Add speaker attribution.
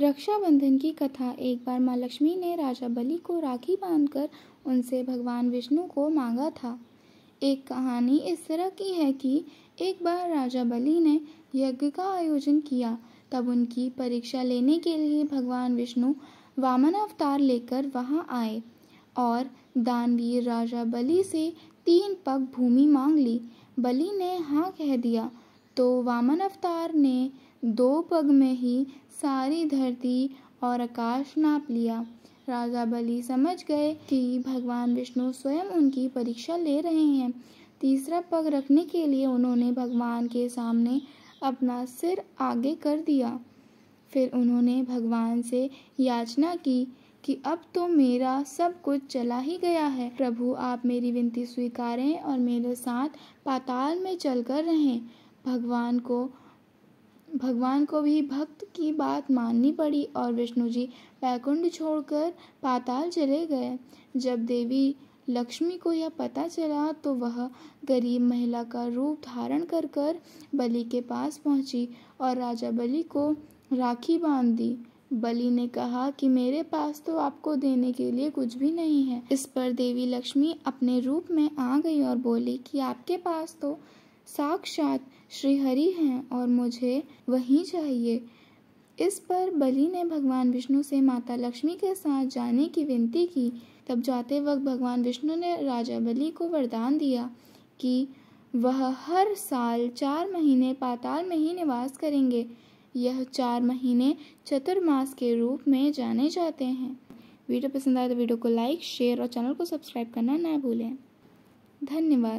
Speaker 1: रक्षाबंधन की कथा। एक बार माँ लक्ष्मी ने राजा बलि को राखी बांधकर उनसे भगवान विष्णु को मांगा था। एक कहानी इस तरह की है कि एक बार राजा बलि ने यज्ञ का आयोजन किया। तब उनकी परीक्षा लेने के लिए भगवान विष्णु वामन अवतार लेकर वहाँ आए और दानवीर राजा बलि से तीन पग भूमि मांग ली। बलि ने हाँ कह दिया तो वामन अवतार ने दो पग में ही सारी धरती और आकाश नाप लिया। राजा बलि समझ गए कि भगवान विष्णु स्वयं उनकी परीक्षा ले रहे हैं। तीसरा पग रखने के लिए उन्होंने भगवान के सामने अपना सिर आगे कर दिया। फिर उन्होंने भगवान से याचना की कि अब तो मेरा सब कुछ चला ही गया है। प्रभु, आप मेरी विनती स्वीकारें और मेरे साथ पाताल में चलकर रहें। भगवान को भगवान को भी भक्त की बात माननी पड़ी और विष्णु जी बैकुंठ छोड़कर पाताल चले गए। जब देवी लक्ष्मी को यह पता चला तो वह गरीब महिला का रूप धारण कर कर बलि के पास पहुँची और राजा बलि को राखी बाँध दी। बलि ने कहा कि मेरे पास तो आपको देने के लिए कुछ भी नहीं है। इस पर देवी लक्ष्मी अपने रूप में आ गई और बोली कि आपके पास तो साक्षात श्री हरि हैं और मुझे वहीं चाहिए। इस पर बलि ने भगवान विष्णु से माता लक्ष्मी के साथ जाने की विनती की। तब जाते वक्त भगवान विष्णु ने राजा बलि को वरदान दिया कि वह हर साल चार महीने पाताल में ही निवास करेंगे। यह चार महीने चतुर्मास के रूप में जाने जाते हैं। वीडियो पसंद आए तो वीडियो को लाइक, शेयर और चैनल को सब्सक्राइब करना ना भूलें। धन्यवाद।